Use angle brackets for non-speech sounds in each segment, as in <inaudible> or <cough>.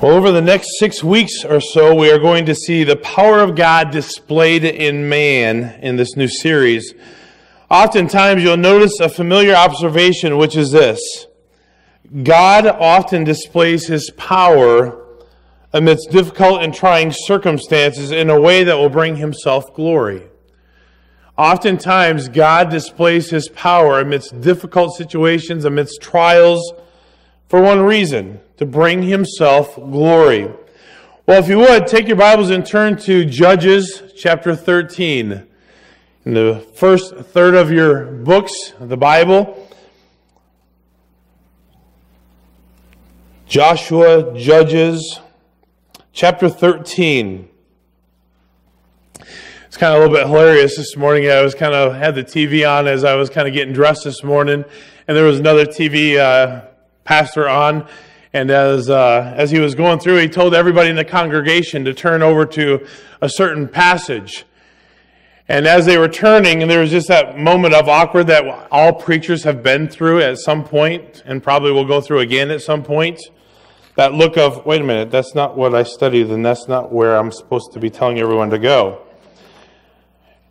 Well, over the next six weeks or so, we are going to see the power of God displayed in man in this new series. Oftentimes, you'll notice a familiar observation, which is this God often displays his power amidst difficult and trying circumstances in a way that will bring himself glory. Oftentimes, God displays his power amidst difficult situations, amidst trials, for one reason to bring himself glory. Well, if you would, take your Bibles and turn to Judges chapter 13. In the first third of your books, the Bible, Joshua, Judges, chapter 13. It's kind of a little bit hilarious this morning. I was kind of had the TV on as I was kind of getting dressed this morning, and there was another TV uh, pastor on. And as, uh, as he was going through, he told everybody in the congregation to turn over to a certain passage. And as they were turning, and there was just that moment of awkward that all preachers have been through at some point, and probably will go through again at some point. That look of, wait a minute, that's not what I studied, and that's not where I'm supposed to be telling everyone to go.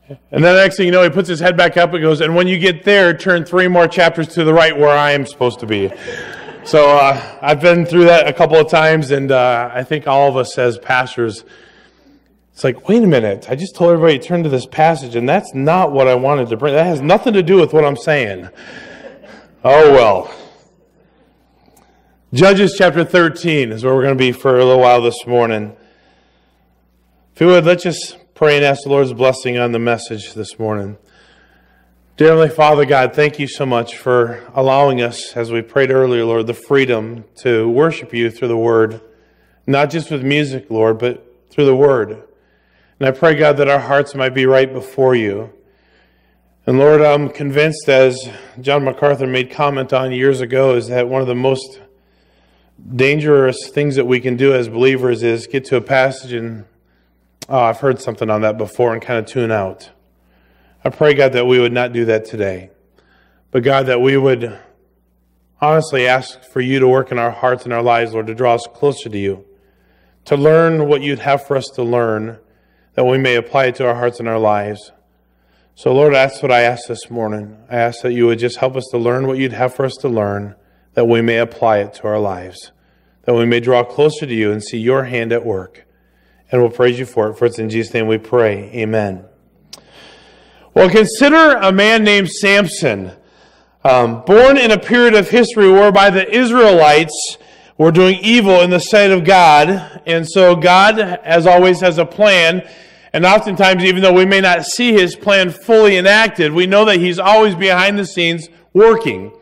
And then the next thing you know, he puts his head back up and goes, and when you get there, turn three more chapters to the right where I am supposed to be. So uh, I've been through that a couple of times, and uh, I think all of us as pastors, it's like, wait a minute, I just told everybody to turn to this passage, and that's not what I wanted to bring. That has nothing to do with what I'm saying. Oh, well. Judges chapter 13 is where we're going to be for a little while this morning. If you would, let's just pray and ask the Lord's blessing on the message this morning. Dear Heavenly Father God, thank you so much for allowing us, as we prayed earlier, Lord, the freedom to worship you through the Word, not just with music, Lord, but through the Word. And I pray, God, that our hearts might be right before you. And Lord, I'm convinced, as John MacArthur made comment on years ago, is that one of the most dangerous things that we can do as believers is get to a passage and, oh, I've heard something on that before, and kind of tune out. I pray, God, that we would not do that today. But, God, that we would honestly ask for you to work in our hearts and our lives, Lord, to draw us closer to you, to learn what you'd have for us to learn, that we may apply it to our hearts and our lives. So, Lord, that's what I ask this morning. I ask that you would just help us to learn what you'd have for us to learn, that we may apply it to our lives, that we may draw closer to you and see your hand at work. And we'll praise you for it. For it's in Jesus' name we pray. Amen. Well, consider a man named Samson, um, born in a period of history whereby the Israelites were doing evil in the sight of God. And so God, as always, has a plan. And oftentimes, even though we may not see his plan fully enacted, we know that he's always behind the scenes working.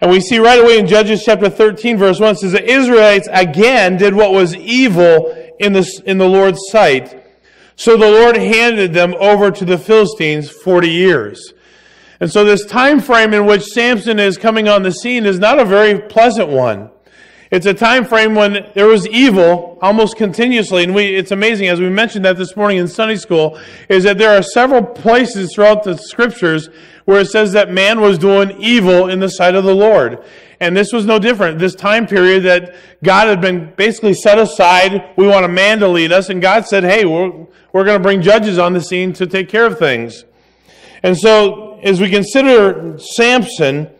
And we see right away in Judges chapter 13, verse 1, says the Israelites again did what was evil in the, in the Lord's sight so the Lord handed them over to the Philistines 40 years. And so this time frame in which Samson is coming on the scene is not a very pleasant one. It's a time frame when there was evil almost continuously. And we, it's amazing, as we mentioned that this morning in Sunday school, is that there are several places throughout the scriptures where it says that man was doing evil in the sight of the Lord. And this was no different. This time period that God had been basically set aside, we want a man to lead us, and God said, hey, we're, we're going to bring judges on the scene to take care of things. And so, as we consider Samson,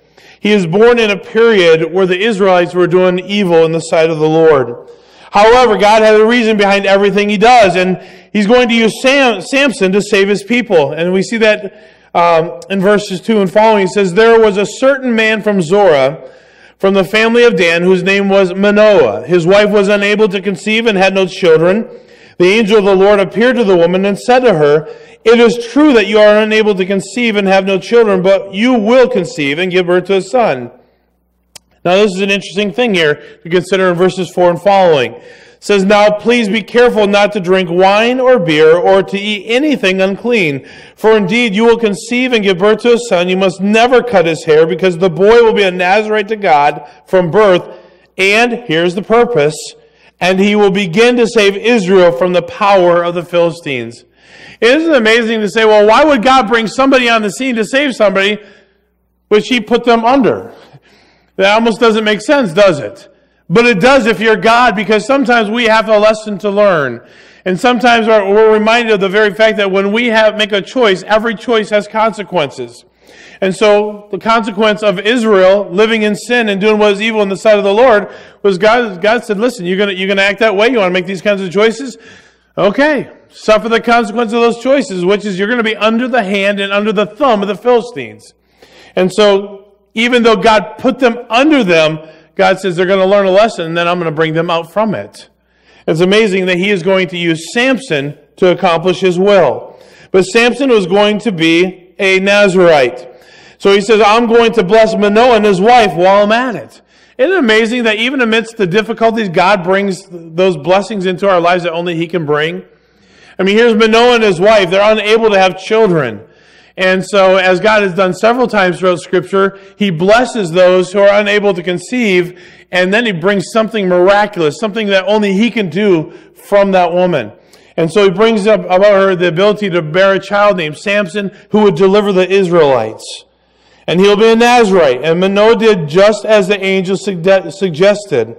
he is born in a period where the Israelites were doing evil in the sight of the Lord. However, God has a reason behind everything he does, and he's going to use Sam, Samson to save his people. And we see that um, in verses 2 and following. He says, There was a certain man from Zorah, from the family of Dan, whose name was Manoah. His wife was unable to conceive and had no children. The angel of the Lord appeared to the woman and said to her, It is true that you are unable to conceive and have no children, but you will conceive and give birth to a son. Now, this is an interesting thing here to consider in verses 4 and following. It says, Now please be careful not to drink wine or beer or to eat anything unclean. For indeed you will conceive and give birth to a son. You must never cut his hair because the boy will be a Nazarite to God from birth. And here's the purpose and he will begin to save Israel from the power of the Philistines. Isn't it amazing to say, well, why would God bring somebody on the scene to save somebody which he put them under? That almost doesn't make sense, does it? But it does if you're God because sometimes we have a lesson to learn. And sometimes we're reminded of the very fact that when we have, make a choice, every choice has consequences. And so the consequence of Israel living in sin and doing what is evil in the sight of the Lord was God, God said, listen, you're going you're going to act that way. You want to make these kinds of choices? Okay. Suffer the consequence of those choices, which is you're going to be under the hand and under the thumb of the Philistines. And so even though God put them under them, God says they're going to learn a lesson and then I'm going to bring them out from it. It's amazing that he is going to use Samson to accomplish his will. But Samson was going to be a Nazarite. So he says, I'm going to bless Manoah and his wife while I'm at it. Isn't it amazing that even amidst the difficulties, God brings those blessings into our lives that only he can bring? I mean, here's Manoah and his wife. They're unable to have children. And so, as God has done several times throughout Scripture, He blesses those who are unable to conceive, and then He brings something miraculous, something that only He can do from that woman. And so He brings up about her the ability to bear a child named Samson who would deliver the Israelites. And he'll be a Nazarite. And Manoah did just as the angel suggested.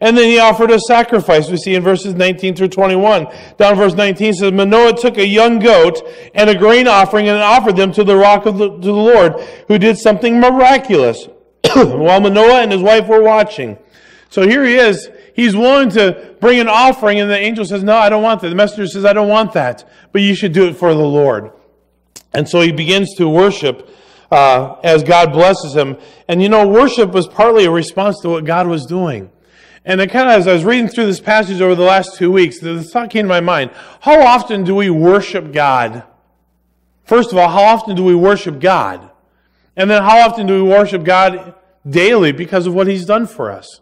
And then he offered a sacrifice. We see in verses 19 through 21. Down verse 19 says, Manoah took a young goat and a grain offering and offered them to the rock of the, to the Lord, who did something miraculous <clears throat> while Manoah and his wife were watching. So here he is. He's willing to bring an offering, and the angel says, No, I don't want that. The messenger says, I don't want that, but you should do it for the Lord. And so he begins to worship uh, as God blesses him. And you know, worship was partly a response to what God was doing. And it kind of, as I was reading through this passage over the last two weeks, the thought came to my mind, how often do we worship God? First of all, how often do we worship God? And then how often do we worship God daily because of what He's done for us?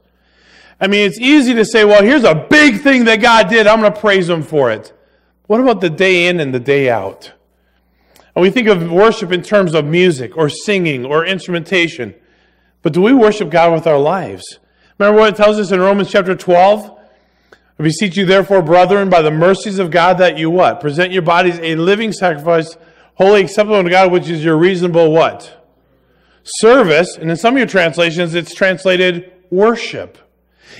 I mean, it's easy to say, well, here's a big thing that God did. I'm going to praise Him for it. What about the day in and the day out? And we think of worship in terms of music or singing or instrumentation. But do we worship God with our lives? Remember what it tells us in Romans chapter 12? I beseech you, therefore, brethren, by the mercies of God, that you what? Present your bodies a living sacrifice, holy, acceptable to God, which is your reasonable what? Service. And in some of your translations, it's translated worship.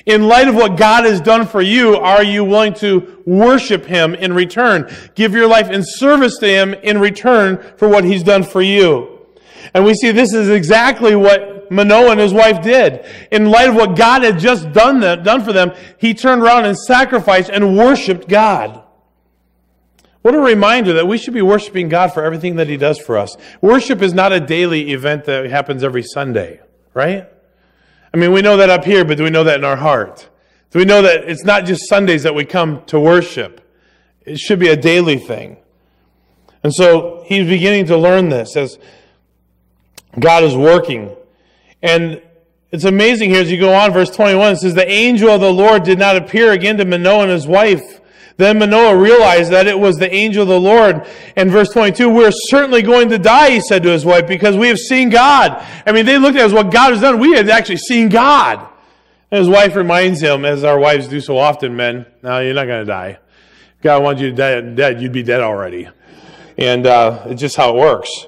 In light of what God has done for you, are you willing to worship Him in return? Give your life in service to Him in return for what He's done for you. And we see this is exactly what Manoah and his wife did. In light of what God had just done, done for them, he turned around and sacrificed and worshiped God. What a reminder that we should be worshiping God for everything that he does for us. Worship is not a daily event that happens every Sunday, right? I mean, we know that up here, but do we know that in our heart? Do we know that it's not just Sundays that we come to worship? It should be a daily thing. And so he's beginning to learn this as God is working. And it's amazing here as you go on, verse 21, it says, The angel of the Lord did not appear again to Manoah and his wife. Then Manoah realized that it was the angel of the Lord. And verse 22, we're certainly going to die, he said to his wife, because we have seen God. I mean, they looked at as what God has done. We had actually seen God. And his wife reminds him, as our wives do so often, men, no, you're not going to die. God wants you to die dead, you'd be dead already. And uh, it's just how it works.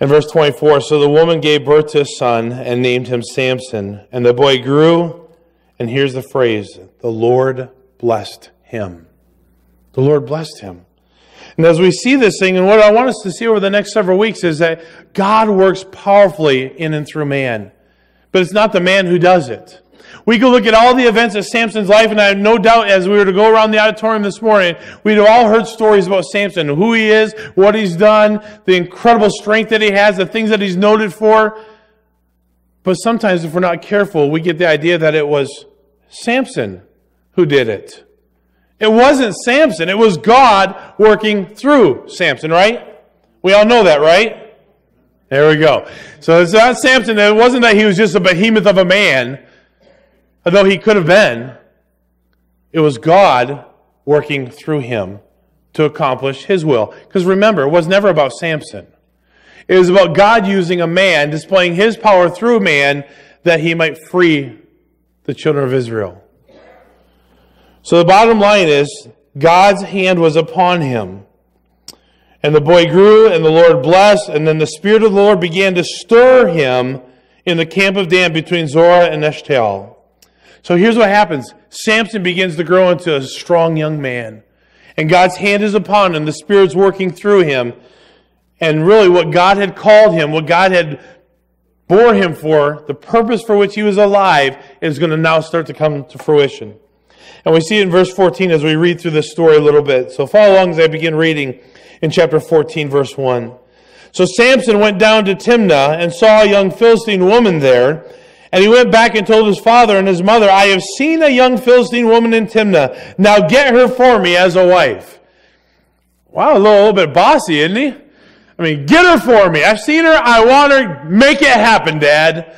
In verse 24, so the woman gave birth to a son and named him Samson. And the boy grew, and here's the phrase the Lord blessed him. The Lord blessed him. And as we see this thing, and what I want us to see over the next several weeks is that God works powerfully in and through man. But it's not the man who does it. We could look at all the events of Samson's life, and I have no doubt as we were to go around the auditorium this morning, we'd have all heard stories about Samson, who he is, what he's done, the incredible strength that he has, the things that he's noted for. But sometimes, if we're not careful, we get the idea that it was Samson who did it. It wasn't Samson, it was God working through Samson, right? We all know that, right? There we go. So it's not Samson. It wasn't that he was just a behemoth of a man although he could have been, it was God working through him to accomplish his will. Because remember, it was never about Samson. It was about God using a man, displaying his power through man, that he might free the children of Israel. So the bottom line is God's hand was upon him. And the boy grew, and the Lord blessed, and then the Spirit of the Lord began to stir him in the camp of Dan between Zorah and Eshtaol. So here's what happens. Samson begins to grow into a strong young man. And God's hand is upon him. The Spirit's working through him. And really what God had called him, what God had bore him for, the purpose for which he was alive, is going to now start to come to fruition. And we see it in verse 14 as we read through this story a little bit. So follow along as I begin reading in chapter 14, verse 1. So Samson went down to Timnah and saw a young Philistine woman there. And he went back and told his father and his mother, I have seen a young Philistine woman in Timnah. Now get her for me as a wife. Wow, a little, a little bit bossy, isn't he? I mean, get her for me. I've seen her. I want her. Make it happen, Dad.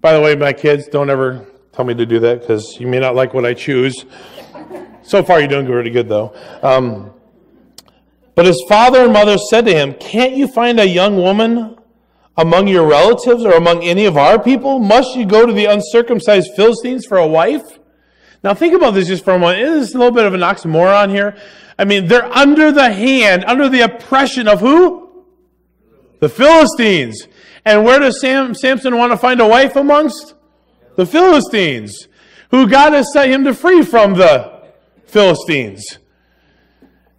By the way, my kids, don't ever tell me to do that because you may not like what I choose. So far, you're doing pretty good, though. Um, but his father and mother said to him, Can't you find a young woman among your relatives or among any of our people? Must you go to the uncircumcised Philistines for a wife? Now think about this just for a moment. Is this a little bit of an oxymoron here? I mean, they're under the hand, under the oppression of who? The Philistines. And where does Sam, Samson want to find a wife amongst? The Philistines. Who God has set him to free from the Philistines.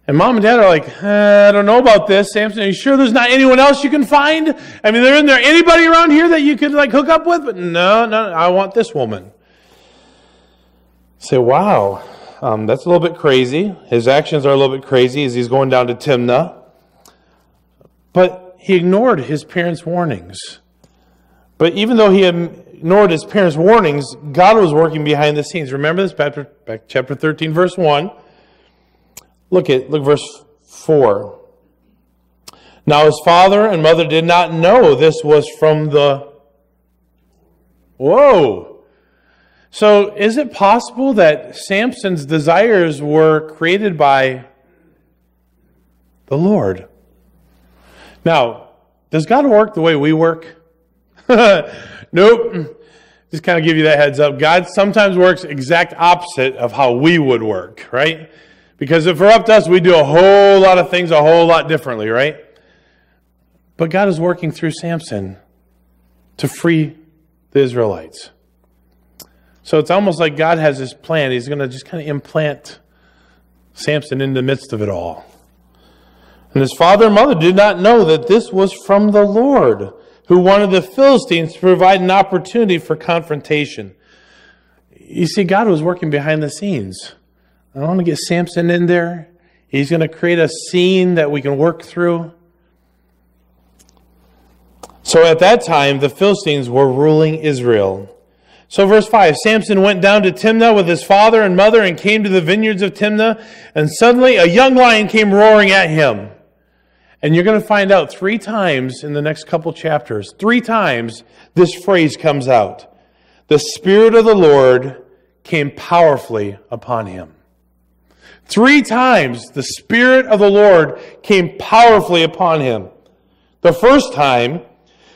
And mom and dad are like, uh, I don't know about this, Samson. Are you sure there's not anyone else you can find? I mean, there isn't there anybody around here that you could like hook up with? But no, no, I want this woman. Say, wow, um, that's a little bit crazy. His actions are a little bit crazy as he's going down to Timnah. But he ignored his parents' warnings. But even though he ignored his parents' warnings, God was working behind the scenes. Remember this, back chapter 13, verse 1. Look at look verse 4. Now his father and mother did not know this was from the Whoa. So is it possible that Samson's desires were created by the Lord? Now, does God work the way we work? <laughs> nope. Just kind of give you that heads up. God sometimes works exact opposite of how we would work, right? Because if we're up to us, we do a whole lot of things a whole lot differently, right? But God is working through Samson to free the Israelites. So it's almost like God has this plan. He's going to just kind of implant Samson in the midst of it all. And his father and mother did not know that this was from the Lord, who wanted the Philistines to provide an opportunity for confrontation. You see, God was working behind the scenes. I want to get Samson in there. He's going to create a scene that we can work through. So at that time, the Philistines were ruling Israel. So, verse 5 Samson went down to Timnah with his father and mother and came to the vineyards of Timnah, and suddenly a young lion came roaring at him. And you're going to find out three times in the next couple chapters, three times this phrase comes out. The Spirit of the Lord came powerfully upon him. Three times the Spirit of the Lord came powerfully upon him. The first time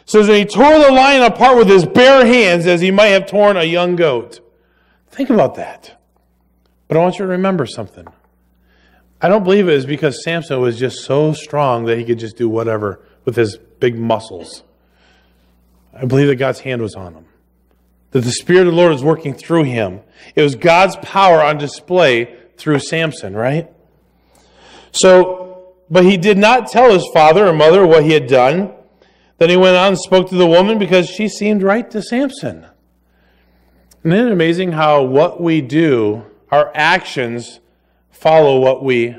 says that he tore the lion apart with his bare hands as he might have torn a young goat. Think about that. But I want you to remember something. I don't believe it is because Samson was just so strong that he could just do whatever with his big muscles. I believe that God's hand was on him. That the Spirit of the Lord was working through him. It was God's power on display through Samson, right? So, but he did not tell his father or mother what he had done. Then he went on and spoke to the woman because she seemed right to Samson. Isn't it amazing how what we do, our actions, follow what we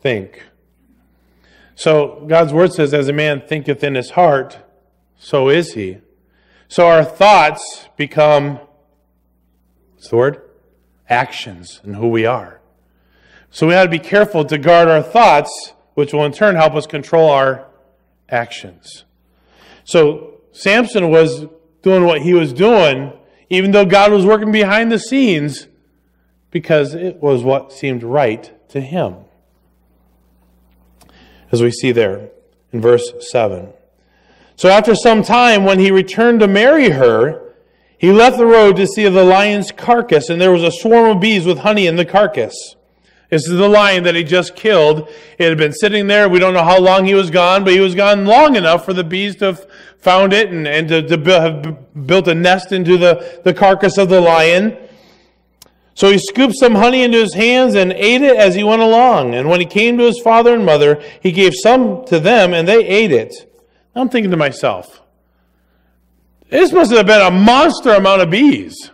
think? So God's word says, as a man thinketh in his heart, so is he. So our thoughts become, what's the word? Actions and who we are. So we have to be careful to guard our thoughts, which will in turn help us control our actions. So Samson was doing what he was doing, even though God was working behind the scenes, because it was what seemed right to him. As we see there in verse 7. So after some time, when he returned to marry her, he left the road to see the lion's carcass, and there was a swarm of bees with honey in the carcass. This is the lion that he just killed. It had been sitting there. We don't know how long he was gone, but he was gone long enough for the bees to have found it and, and to, to have built a nest into the, the carcass of the lion. So he scooped some honey into his hands and ate it as he went along. And when he came to his father and mother, he gave some to them and they ate it. I'm thinking to myself, this must have been a monster amount of bees.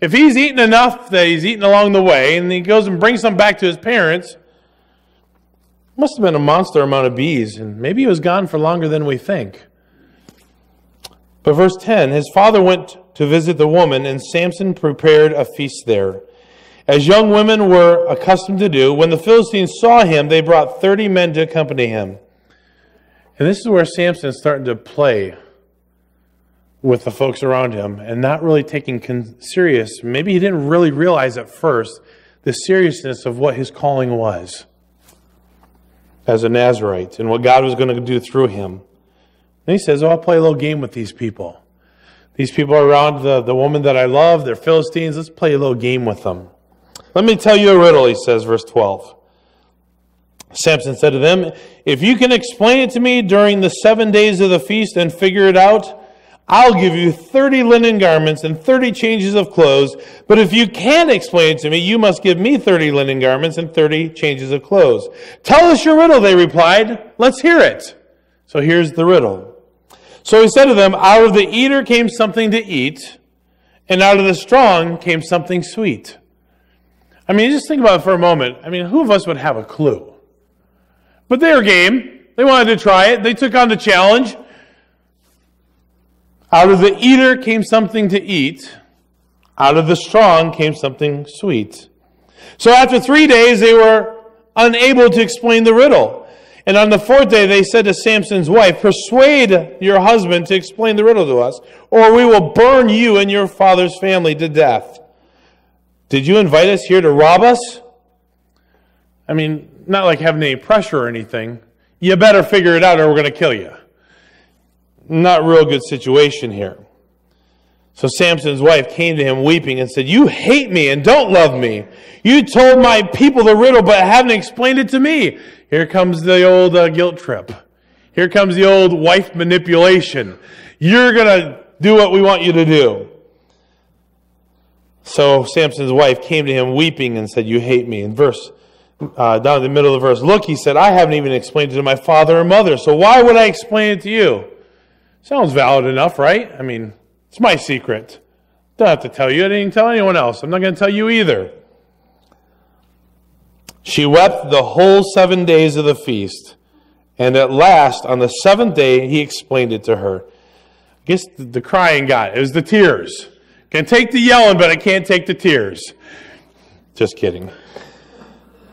If he's eaten enough that he's eaten along the way and he goes and brings some back to his parents, must have been a monster amount of bees, and maybe he was gone for longer than we think. But verse 10 his father went to visit the woman, and Samson prepared a feast there. As young women were accustomed to do, when the Philistines saw him, they brought 30 men to accompany him. And this is where Samson's starting to play with the folks around him and not really taking con- serious. Maybe he didn't really realize at first the seriousness of what his calling was as a Nazarite and what God was going to do through him. And he says, Oh, I'll play a little game with these people. These people around the, the woman that I love. They're Philistines. Let's play a little game with them. Let me tell you a riddle, he says, verse 12. Samson said to them, If you can explain it to me during the seven days of the feast and figure it out, I'll give you 30 linen garments and 30 changes of clothes. But if you can't explain it to me, you must give me 30 linen garments and 30 changes of clothes. Tell us your riddle, they replied. Let's hear it. So here's the riddle. So he said to them, Out of the eater came something to eat, and out of the strong came something sweet. I mean, just think about it for a moment. I mean, who of us would have a clue? But they were game. They wanted to try it. They took on the challenge. Out of the eater came something to eat. Out of the strong came something sweet. So after three days, they were unable to explain the riddle. And on the fourth day, they said to Samson's wife, Persuade your husband to explain the riddle to us, or we will burn you and your father's family to death. Did you invite us here to rob us? I mean, not like having any pressure or anything. You better figure it out or we're going to kill you not real good situation here. So Samson's wife came to him weeping and said, You hate me and don't love me. You told my people the riddle, but haven't explained it to me. Here comes the old uh, guilt trip. Here comes the old wife manipulation. You're going to do what we want you to do. So Samson's wife came to him weeping and said, You hate me. In verse, uh, down in the middle of the verse, look, he said, I haven't even explained it to my father or mother, so why would I explain it to you? Sounds valid enough, right? I mean, it's my secret. Don't have to tell you. I didn't tell anyone else. I'm not going to tell you either. She wept the whole seven days of the feast. And at last, on the seventh day, he explained it to her. I guess the crying got it. It was the tears. Can take the yelling, but I can't take the tears. Just kidding.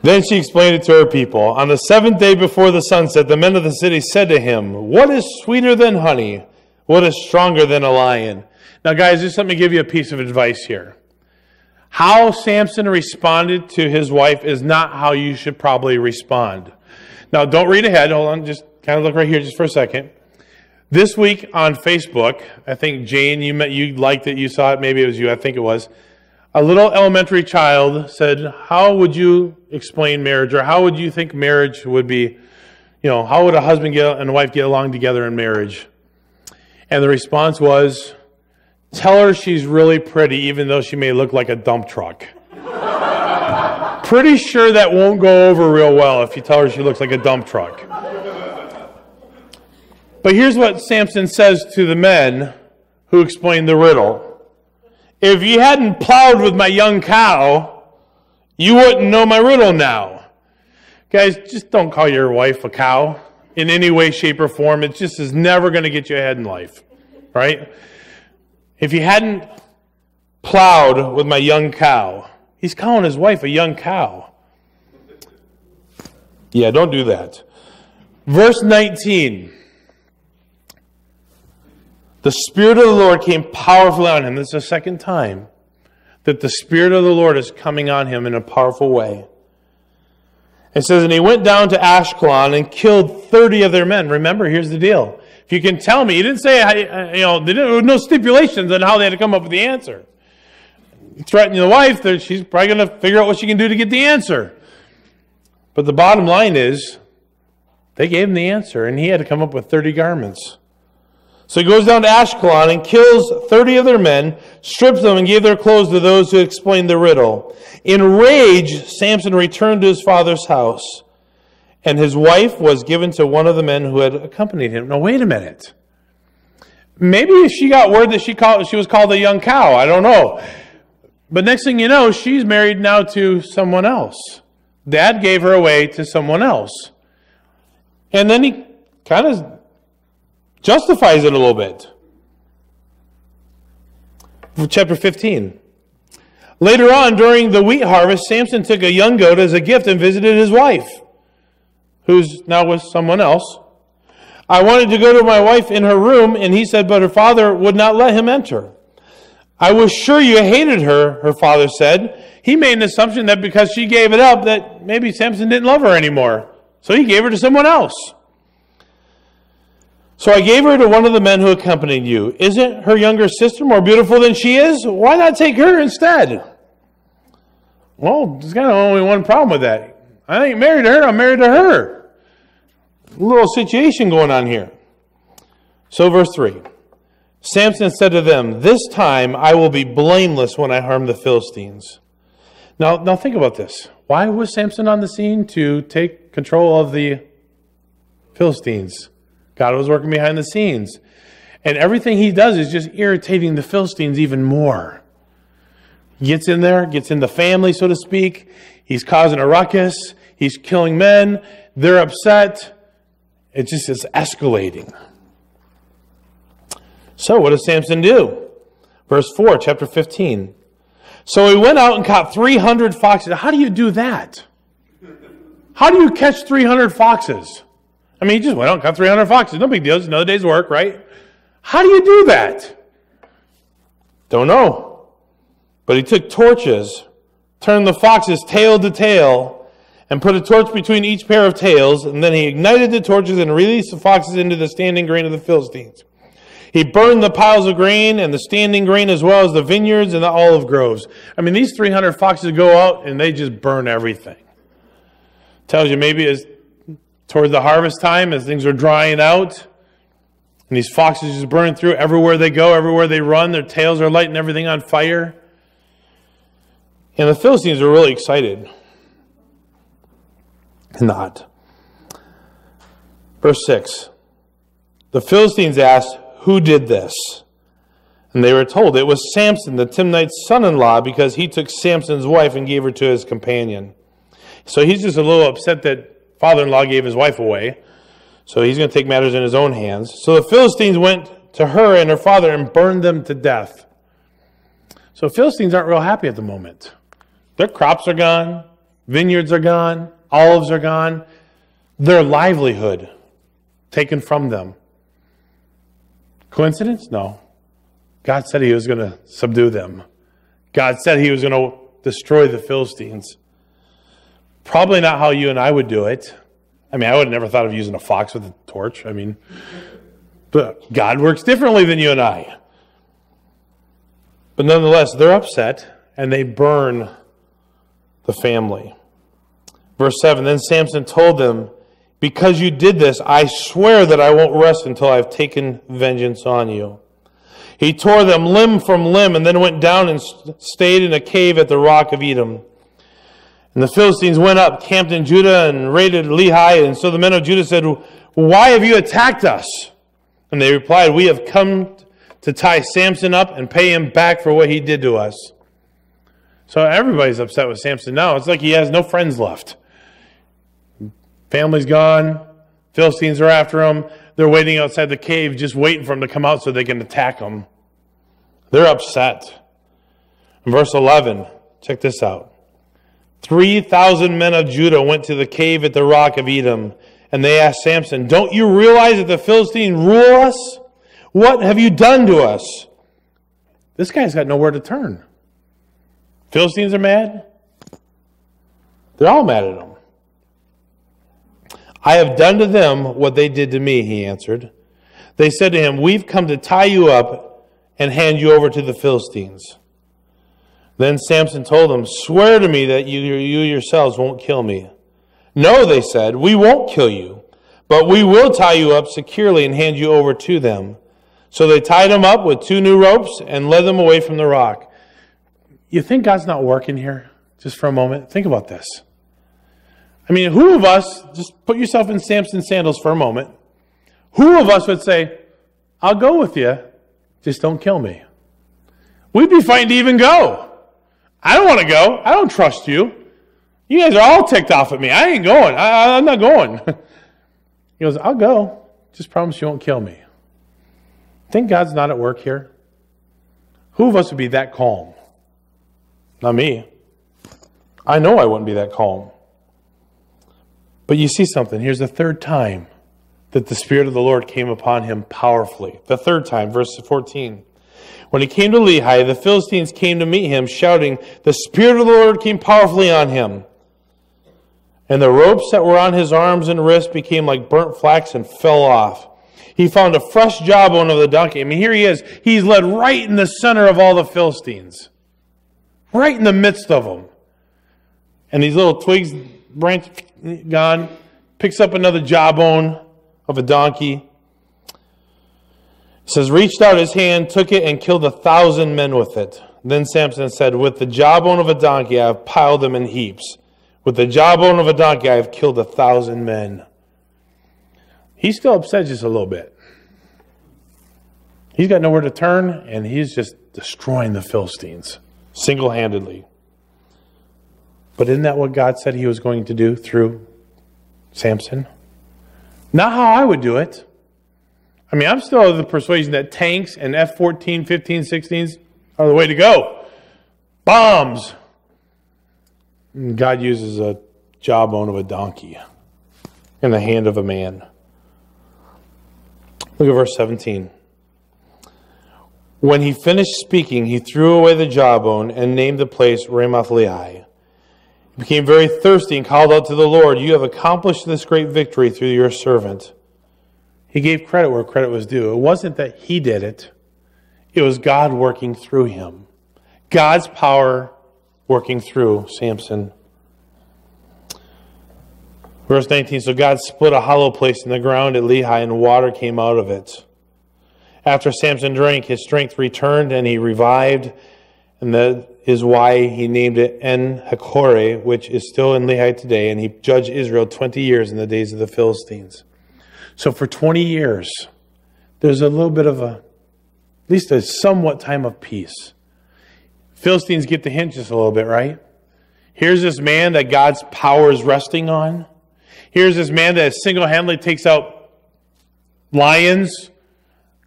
Then she explained it to her people. On the seventh day before the sunset, the men of the city said to him, What is sweeter than honey? What is stronger than a lion? Now, guys, just let me give you a piece of advice here. How Samson responded to his wife is not how you should probably respond. Now, don't read ahead. Hold on. Just kind of look right here just for a second. This week on Facebook, I think Jane, you met, you liked it, you saw it. Maybe it was you. I think it was a little elementary child said, How would you explain marriage, or how would you think marriage would be? You know, how would a husband get, and a wife get along together in marriage? And the response was, Tell her she's really pretty, even though she may look like a dump truck. <laughs> Pretty sure that won't go over real well if you tell her she looks like a dump truck. But here's what Samson says to the men who explain the riddle. If you hadn't plowed with my young cow, you wouldn't know my riddle now. Guys, just don't call your wife a cow in any way, shape, or form. It just is never going to get you ahead in life, right? If you hadn't plowed with my young cow, he's calling his wife a young cow. Yeah, don't do that. Verse 19. The Spirit of the Lord came powerfully on him. This is the second time that the Spirit of the Lord is coming on him in a powerful way. It says, and he went down to Ashkelon and killed 30 of their men. Remember, here's the deal. If you can tell me, he didn't say, uh, you know, there were no stipulations on how they had to come up with the answer. Threatening the wife, she's probably going to figure out what she can do to get the answer. But the bottom line is, they gave him the answer, and he had to come up with 30 garments. So he goes down to Ashkelon and kills 30 of their men, strips them, and gave their clothes to those who explained the riddle. In rage, Samson returned to his father's house, and his wife was given to one of the men who had accompanied him. Now, wait a minute. Maybe she got word that she, called, she was called a young cow. I don't know. But next thing you know, she's married now to someone else. Dad gave her away to someone else. And then he kind of justifies it a little bit. Chapter 15. Later on, during the wheat harvest, Samson took a young goat as a gift and visited his wife, who's now with someone else. I wanted to go to my wife in her room, and he said, but her father would not let him enter. I was sure you hated her, her father said. He made an assumption that because she gave it up, that maybe Samson didn't love her anymore. So he gave her to someone else. So I gave her to one of the men who accompanied you. Isn't her younger sister more beautiful than she is? Why not take her instead? Well, there's kind of only one problem with that. I ain't married to her, I'm married to her. Little situation going on here. So, verse 3 Samson said to them, This time I will be blameless when I harm the Philistines. Now, now think about this. Why was Samson on the scene? To take control of the Philistines. God was working behind the scenes. And everything he does is just irritating the Philistines even more. Gets in there, gets in the family, so to speak. He's causing a ruckus. He's killing men. They're upset. It just is escalating. So, what does Samson do? Verse 4, chapter 15. So he went out and caught 300 foxes. How do you do that? How do you catch 300 foxes? I mean, he just went out and caught 300 foxes. No big deal. It's another day's work, right? How do you do that? Don't know. But he took torches, turned the foxes tail to tail, and put a torch between each pair of tails, and then he ignited the torches and released the foxes into the standing grain of the Philistines. He burned the piles of grain and the standing grain as well as the vineyards and the olive groves. I mean, these 300 foxes go out and they just burn everything. Tells you maybe it's toward the harvest time as things are drying out. And these foxes just burning through everywhere they go, everywhere they run. Their tails are lighting everything on fire. And the Philistines are really excited. Not. Verse 6. The Philistines asked, Who did this? And they were told it was Samson, the Timnite's son in law, because he took Samson's wife and gave her to his companion. So he's just a little upset that father in law gave his wife away. So he's going to take matters in his own hands. So the Philistines went to her and her father and burned them to death. So Philistines aren't real happy at the moment. Their crops are gone, vineyards are gone, olives are gone, their livelihood taken from them. Coincidence? No. God said he was going to subdue them. God said he was going to destroy the Philistines. Probably not how you and I would do it. I mean, I would have never thought of using a fox with a torch. I mean, but God works differently than you and I. But nonetheless, they're upset and they burn the family. Verse 7 Then Samson told them, Because you did this, I swear that I won't rest until I've taken vengeance on you. He tore them limb from limb and then went down and stayed in a cave at the rock of Etam. And the Philistines went up, camped in Judah, and raided Lehi. And so the men of Judah said, Why have you attacked us? And they replied, We have come to tie Samson up and pay him back for what he did to us. So everybody's upset with Samson now. It's like he has no friends left. Family's gone. Philistines are after him. They're waiting outside the cave, just waiting for him to come out so they can attack him. They're upset. In verse 11, check this out. 3,000 men of Judah went to the cave at the rock of Etam, and they asked Samson, Don't you realize that the Philistines rule us? What have you done to us? This guy's got nowhere to turn. Philistines are mad. They're all mad at him. I have done to them what they did to me, he answered. They said to him, We've come to tie you up and hand you over to the Philistines. Then Samson told them, Swear to me that you, you yourselves won't kill me. No, they said, we won't kill you, but we will tie you up securely and hand you over to them. So they tied him up with two new ropes and led them away from the rock. You think God's not working here? Just for a moment. Think about this. I mean, who of us, just put yourself in Samson's sandals for a moment, who of us would say, I'll go with you, just don't kill me? We'd be fighting to even go. I don't want to go. I don't trust you. You guys are all ticked off at me. I ain't going. I, am not going. <laughs> he goes, I'll go. Just promise you won't kill me. Think God's not at work here? Who of us would be that calm? Not me. I know I wouldn't be that calm. But you see something. Here's the third time that the Spirit of the Lord came upon him powerfully. The third time, verse 14. When he came to Lehi, the Philistines came to meet him, shouting, The Spirit of the Lord came powerfully on him. And the ropes that were on his arms and wrists became like burnt flax and fell off. He found a fresh jawbone of the donkey. I mean, here he is. He's led right in the center of all the Philistines, right in the midst of them. And these little twigs, branch gone, picks up another jawbone of a donkey. Says, reached out his hand, took it, and killed a thousand men with it. Then Samson said, With the jawbone of a donkey I have piled them in heaps. With the jawbone of a donkey I have killed a thousand men. He's still upset just a little bit. He's got nowhere to turn, and he's just destroying the Philistines single handedly. But isn't that what God said he was going to do through Samson? Not how I would do it. I mean, I'm still of the persuasion that tanks and F 14, 15, 16s are the way to go. Bombs. And God uses a jawbone of a donkey in the hand of a man. Look at verse 17. When he finished speaking, he threw away the jawbone and named the place Ramoth Lehi. He became very thirsty and called out to the Lord, You have accomplished this great victory through your servant. He gave credit where credit was due. It wasn't that he did it, it was God working through him. God's power working through Samson. Verse 19 So God split a hollow place in the ground at Lehi, and water came out of it. After Samson drank, his strength returned, and he revived, and that is why he named it En Hakkore, which is still in Lehi today, and he judged Israel 20 years in the days of the Philistines. So for 20 years, there's a little bit of a, at least a somewhat time of peace. Philistines get the hint just a little bit, right? Here's this man that God's power is resting on. Here's this man that single handedly takes out lions,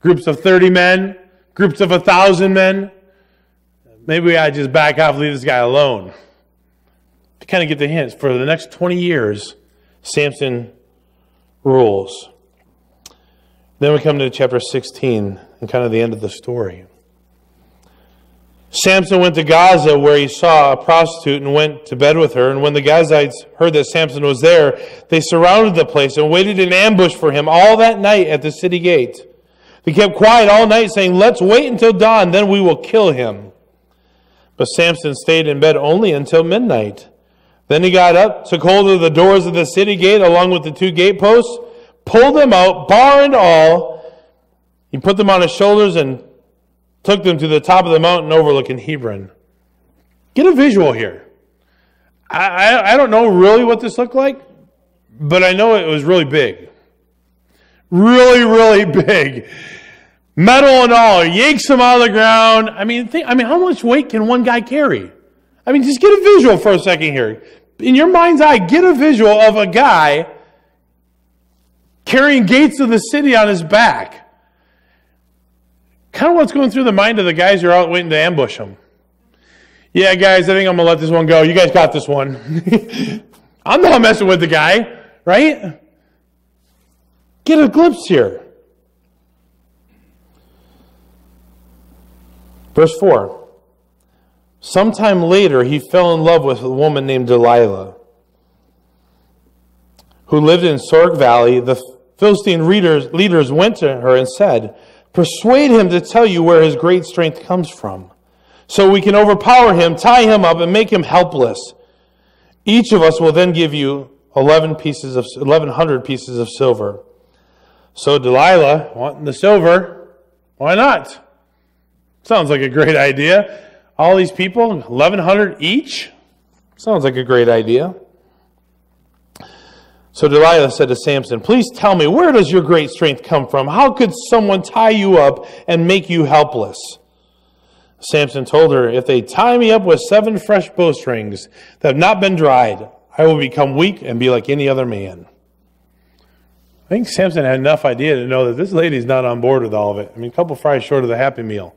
groups of 30 men, groups of a 1,000 men. Maybe I just back off, leave this guy alone. To kind of get the hints, for the next 20 years, Samson rules. Then we come to chapter 16 and kind of the end of the story. Samson went to Gaza where he saw a prostitute and went to bed with her. And when the Gazites heard that Samson was there, they surrounded the place and waited in ambush for him all that night at the city gate. They kept quiet all night, saying, Let's wait until dawn, then we will kill him. But Samson stayed in bed only until midnight. Then he got up, took hold of the doors of the city gate along with the two gateposts, pulled them out, bar and all. He put them on his shoulders and took them to the top of the mountain overlooking Hebron. Get a visual here. I, I, I, don't know really what this looked like, but I know it was really big. Really, really <laughs> big. Metal and all. Yanks them out of the ground. I mean, think, I mean, how much weight can one guy carry? I mean, just get a visual for a second here. In your mind's eye, get a visual of a guy carrying gates of the city on his back kind of what's going through the mind of the guys who are out waiting to ambush him. Yeah, guys, I think I'm going to let this one go. You guys got this one. <laughs> I'm not messing with the guy, right? Get a glimpse here. Verse 4. Sometime later, he fell in love with a woman named Delilah, who lived in Sorek Valley. The Philistine leaders, leaders went to her and said, Persuade him to tell you where his great strength comes from, so we can overpower him, tie him up, and make him helpless. Each of us will then give you 11 pieces of 1100 pieces of silver. So Delilah, wanting the silver, why not? Sounds like a great idea. All these people, 1100 each? Sounds like a great idea. So Delilah said to Samson, Please tell me, where does your great strength come from? How could someone tie you up and make you helpless? Samson told her, If they tie me up with seven fresh bowstrings that have not been dried, I will become weak and be like any other man. I think Samson had enough idea to know that this lady's not on board with all of it. I mean, a couple fries short of the Happy Meal.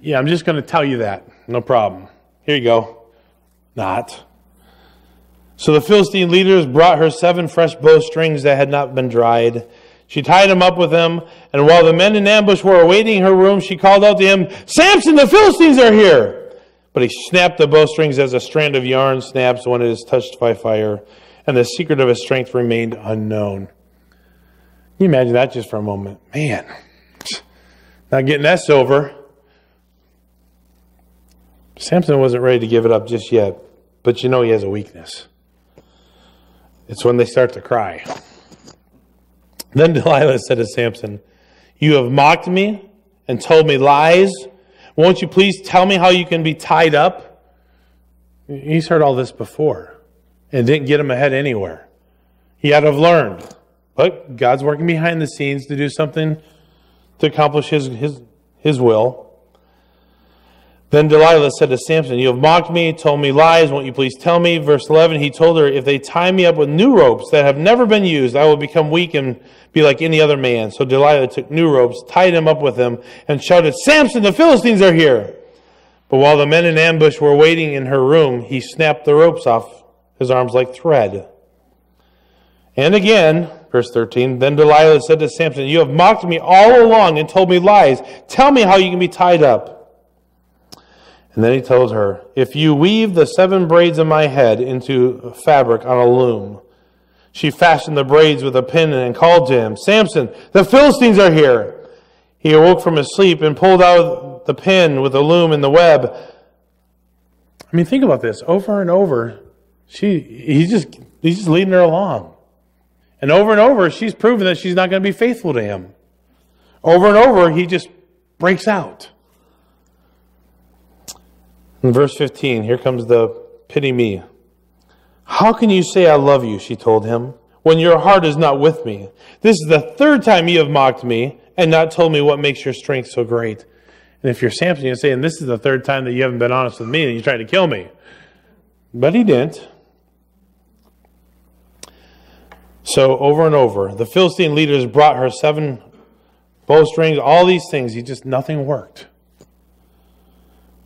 Yeah, I'm just going to tell you that. No problem. Here you go. Not. So the Philistine leaders brought her seven fresh bowstrings that had not been dried. She tied him up with them, and while the men in ambush were awaiting her room, she called out to him, Samson, the Philistines are here! But he snapped the bowstrings as a strand of yarn snaps when it is touched by fire, and the secret of his strength remained unknown. Can you imagine that just for a moment? Man, not getting that silver. Samson wasn't ready to give it up just yet, but you know he has a weakness. It's when they start to cry. Then <laughs> Delilah said to Samson, You have mocked me and told me lies. Won't you please tell me how you can be tied up? He's heard all this before and didn't get him ahead anywhere. He had to have learned. But God's working behind the scenes to do something to accomplish his, his, his will. Then Delilah said to Samson, You have mocked me, told me lies. Won't you please tell me? Verse 11, he told her, If they tie me up with new ropes that have never been used, I will become weak and be like any other man. So Delilah took new ropes, tied him up with them, and shouted, Samson, the Philistines are here. But while the men in ambush were waiting in her room, he snapped the ropes off his arms like thread. And again, verse 13, then Delilah said to Samson, You have mocked me all along and told me lies. Tell me how you can be tied up. And then he tells her, If you weave the seven braids of my head into fabric on a loom, she fashioned the braids with a pin and called to him, Samson, the Philistines are here. He awoke from his sleep and pulled out the pin with the loom and the web. I mean, think about this. Over and over, she, he's just, he's just leading her along. And over and over, she's proven that she's not going to be faithful to him. Over and over, he just breaks out. In verse 15, here comes the pity me. How can you say I love you, she told him, when your heart is not with me? This is the third time you have mocked me and not told me what makes your strength so great. And if you're Samson, you're saying, This is the third time that you haven't been honest with me and you tried to kill me. But he didn't. So over and over, the Philistine leaders brought her seven bowstrings, all these things. He just, nothing worked.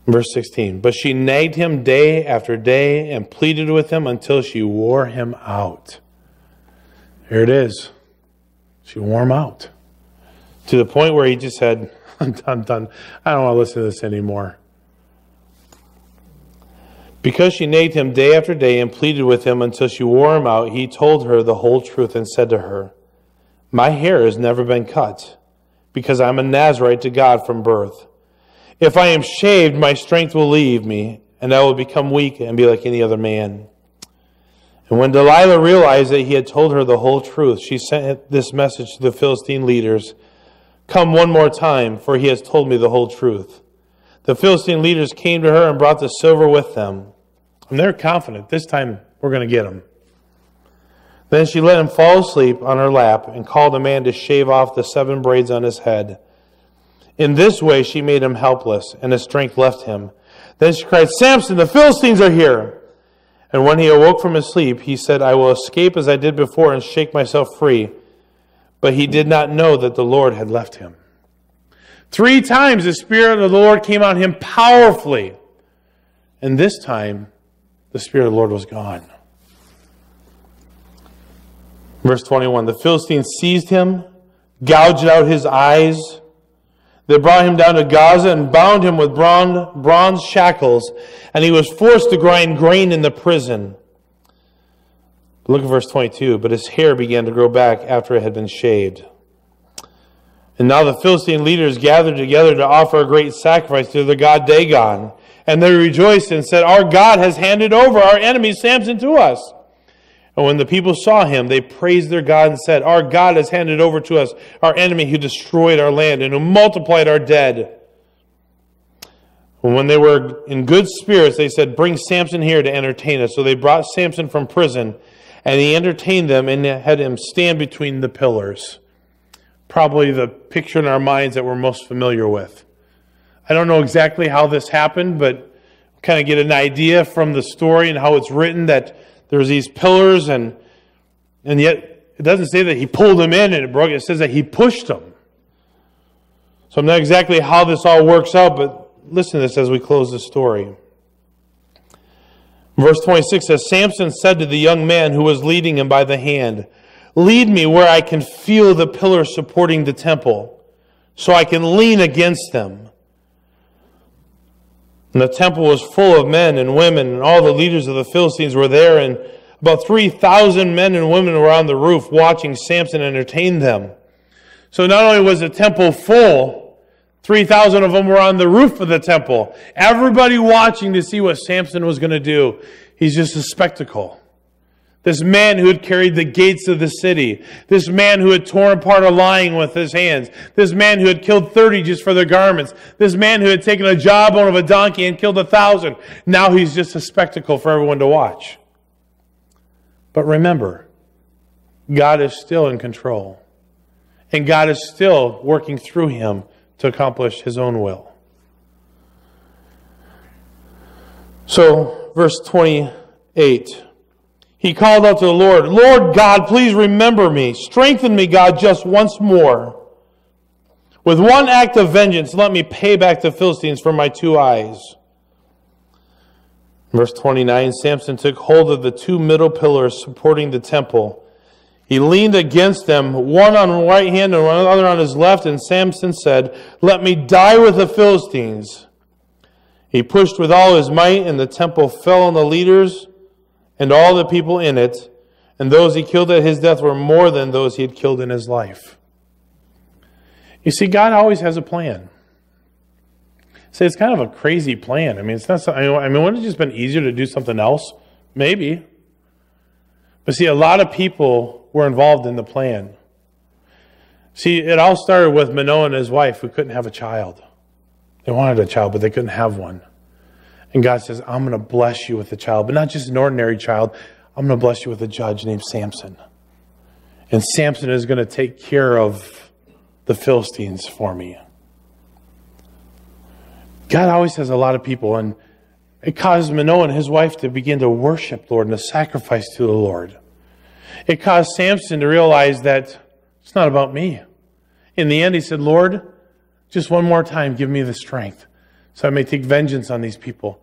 Verse 16, but she nagged him day after day and pleaded with him until she wore him out. Here it is. She wore him out to the point where he just said, <laughs> I'm done, done. I don't want to listen to this anymore. Because she nagged him day after day and pleaded with him until she wore him out, he told her the whole truth and said to her, My hair has never been cut, because I'm a Nazarite to God from birth. If I am shaved, my strength will leave me, and I will become weak and be like any other man. And when Delilah realized that he had told her the whole truth, she sent this message to the Philistine leaders Come one more time, for he has told me the whole truth. The Philistine leaders came to her and brought the silver with them. And they're confident this time we're going to get him. Then she let him fall asleep on her lap and called a man to shave off the seven braids on his head. In this way, she made him helpless, and his strength left him. Then she cried, Samson, the Philistines are here! And when he awoke from his sleep, he said, I will escape as I did before and shake myself free. But he did not know that the Lord had left him. Three times the Spirit of the Lord came on him powerfully. And this time, the Spirit of the Lord was gone. Verse 21 The Philistines seized him, gouged out his eyes, they brought him down to Gaza and bound him with bronze shackles, and he was forced to grind grain in the prison. Look at verse 22. But his hair began to grow back after it had been shaved. And now the Philistine leaders gathered together to offer a great sacrifice to the god Dagon. And they rejoiced and said, Our God has handed over our enemy Samson to us. And when the people saw him, they praised their God and said, Our God has handed over to us our enemy who destroyed our land and who multiplied our dead. And when they were in good spirits, they said, Bring Samson here to entertain us. So they brought Samson from prison, and he entertained them and had him stand between the pillars. Probably the picture in our minds that we're most familiar with. I don't know exactly how this happened, but kind of get an idea from the story and how it's written that there's these pillars and and yet it doesn't say that he pulled them in and it broke. It says that he pushed them. So I'm not exactly how this all works out, but listen to this as we close the story. Verse 26 says, Samson said to the young man who was leading him by the hand, Lead me where I can feel the pillars supporting the temple, so I can lean against them. And the temple was full of men and women, and all the leaders of the Philistines were there, and about 3,000 men and women were on the roof watching Samson entertain them. So not only was the temple full, 3,000 of them were on the roof of the temple. Everybody watching to see what Samson was going to do. He's just a spectacle. This man who had carried the gates of the city. This man who had torn apart a lion with his hands. This man who had killed 30 just for their garments. This man who had taken a jawbone of a donkey and killed a thousand. Now he's just a spectacle for everyone to watch. But remember, God is still in control. And God is still working through him to accomplish his own will. So, verse 28. He called out to the Lord, Lord God, please remember me. Strengthen me, God, just once more. With one act of vengeance, let me pay back the Philistines for my two eyes. Verse 29 Samson took hold of the two middle pillars supporting the temple. He leaned against them, one on his right hand and one other on his left, and Samson said, Let me die with the Philistines. He pushed with all his might, and the temple fell on the leaders and all the people in it, and those he killed at his death were more than those he had killed in his life. You see, God always has a plan. So it's kind of a crazy plan. I mean, it's not. I mean, wouldn't it just been easier to do something else? Maybe. But see, a lot of people were involved in the plan. See, it all started with Manoah and his wife who couldn't have a child. They wanted a child, but they couldn't have one. And God says, I'm going to bless you with a child, but not just an ordinary child. I'm going to bless you with a judge named Samson. And Samson is going to take care of the Philistines for me. God always has a lot of people, and it caused Manoah and his wife to begin to worship Lord and to sacrifice to the Lord. It caused Samson to realize that it's not about me. In the end, he said, Lord, just one more time, give me the strength so I may take vengeance on these people.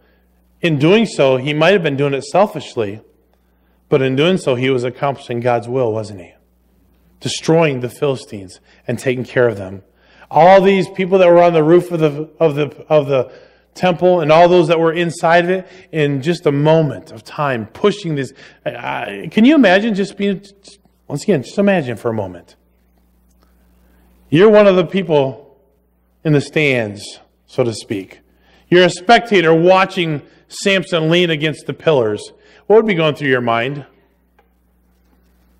In doing so, he might have been doing it selfishly, but in doing so, he was accomplishing God's will, wasn't he? Destroying the Philistines and taking care of them. All these people that were on the roof of the, of the, of the temple and all those that were inside of it in just a moment of time, pushing this. Can you imagine just being, once again, just imagine for a moment. You're one of the people in the stands, so to speak. You're a spectator watching Samson lean against the pillars. What would be going through your mind?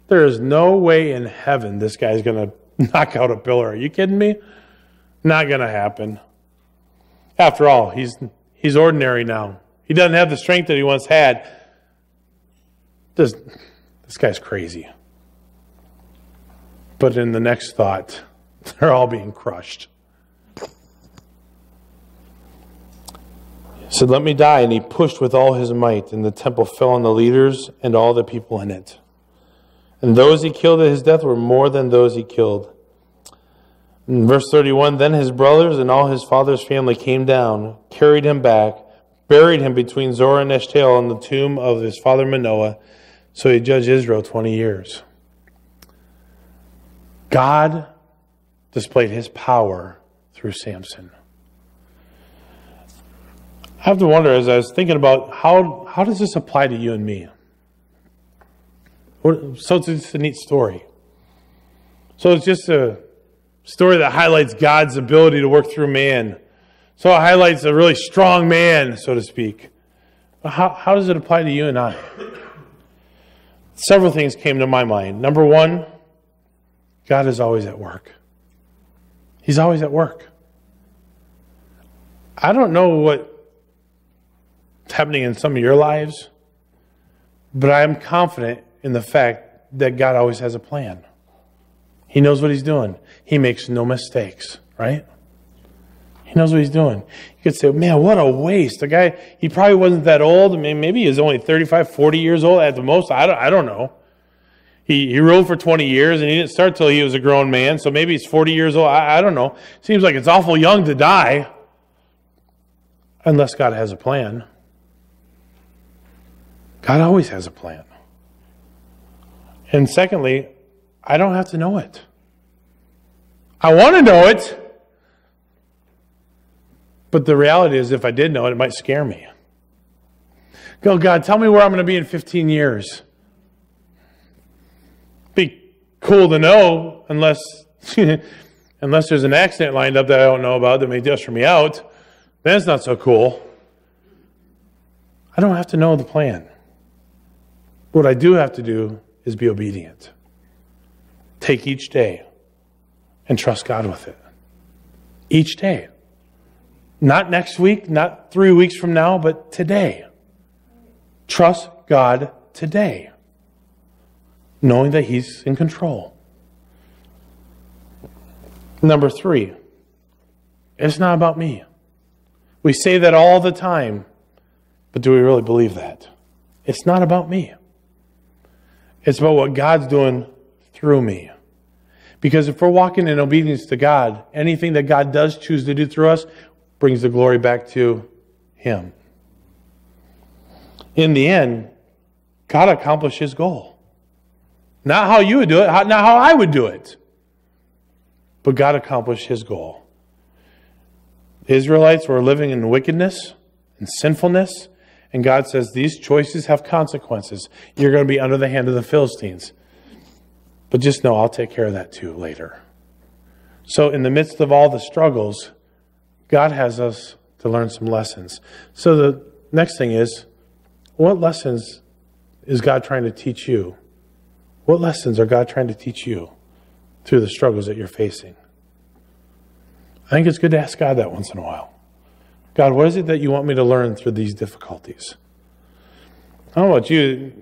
There is no way in heaven this guy's going <laughs> to knock out a pillar. Are you kidding me? Not going to happen. After all, he's, he's ordinary now. He doesn't have the strength that he once had. This, this guy's crazy. But in the next thought, <laughs> they're all being crushed. Said, Let me die. And he pushed with all his might, and the temple fell on the leaders and all the people in it. And those he killed at his death were more than those he killed. In verse 31, then his brothers and all his father's family came down, carried him back, buried him between Zorah and Eshtaol in the tomb of his father Manoah. So he judged Israel 20 years. God displayed his power through Samson. I have to wonder as I was thinking about how how does this apply to you and me? So it's just a neat story. So it's just a story that highlights God's ability to work through man. So it highlights a really strong man, so to speak. How, how does it apply to you and I? several things came to my mind. Number one, God is always at work. He's always at work. I don't know what's happening in some of your lives, but I am confident in the fact that God always has a plan. He knows what he's doing. He makes no mistakes, right? He knows what he's doing. You could say, man, what a waste. The guy, he probably wasn't that old. I mean, maybe he was only 35, 40 years old at the most. I don't, I don't know. He, he ruled for 20 years and he didn't start till he was a grown man. So maybe he's 40 years old. I, I don't know. Seems like it's awful young to die. Unless God has a plan. God always has a plan. And secondly, I don't have to know it. I want to know it. But the reality is, if I did know it, it might scare me. Go, God, tell me where I'm going to be in 15 years. Be cool to know, unless <laughs> unless there's an accident lined up that I don't know about that may just me out. Then it's not so cool. I don't have to know the plan. What I do have to do is be obedient. Take each day and trust God with it. Each day. Not next week, not three weeks from now, but today. Trust God today, knowing that He's in control. Number three, it's not about me. We say that all the time, but do we really believe that? It's not about me. It's about what God's doing through me. Because if we're walking in obedience to God, anything that God does choose to do through us, brings the glory back to Him. In the end, God accomplished His goal. Not how you would do it, not how I would do it, but God accomplished His goal. The Israelites were living in wickedness and sinfulness, and God says these choices have consequences. You're going to be under the hand of the Philistines. But just know I'll take care of that too later. So, in the midst of all the struggles, God has us to learn some lessons. So the next thing is, what lessons is God trying to teach you? What lessons are God trying to teach you through the struggles that you're facing? I think it's good to ask God that once in a while. God, what is it that you want me to learn through these difficulties? I don't know about you.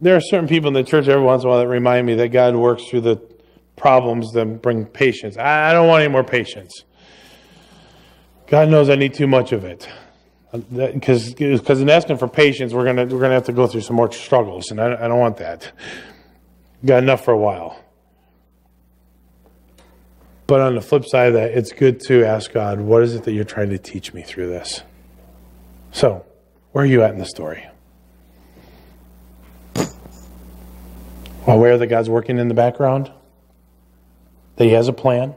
There are certain people in the church every once in a while that remind me that God works through the problems that bring patience. I don't want any more patience. God knows I need too much of it. Because in asking for patience, we're gonna we're gonna have to go through some more struggles, and I, I don't want that. Got enough for a while. But on the flip side of that, it's good to ask God, what is it that you're trying to teach me through this? So, where are you at in the story? Aware that God's working in the background? That He has a plan?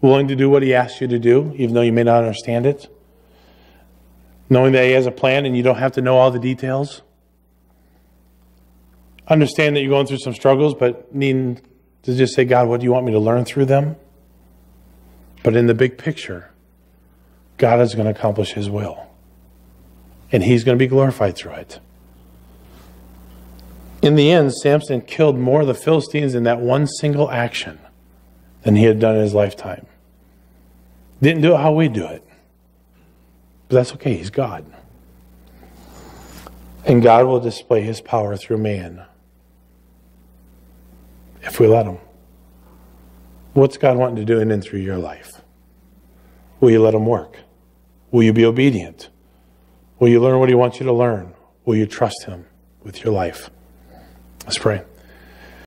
willing to do what He asks you to do, even though you may not understand it, knowing that He has a plan and you don't have to know all the details. Understand that you're going through some struggles, but needing to just say, God, what do you want me to learn through them? But in the big picture, God is going to accomplish His will. And He's going to be glorified through it. In the end, Samson killed more of the Philistines in that one single action than he had done in his lifetime. Didn't do it how we do it. But that's okay, he's God. And God will display his power through man if we let him. What's God wanting to do in and through your life? Will you let him work? Will you be obedient? Will you learn what he wants you to learn? Will you trust him with your life? Let's pray.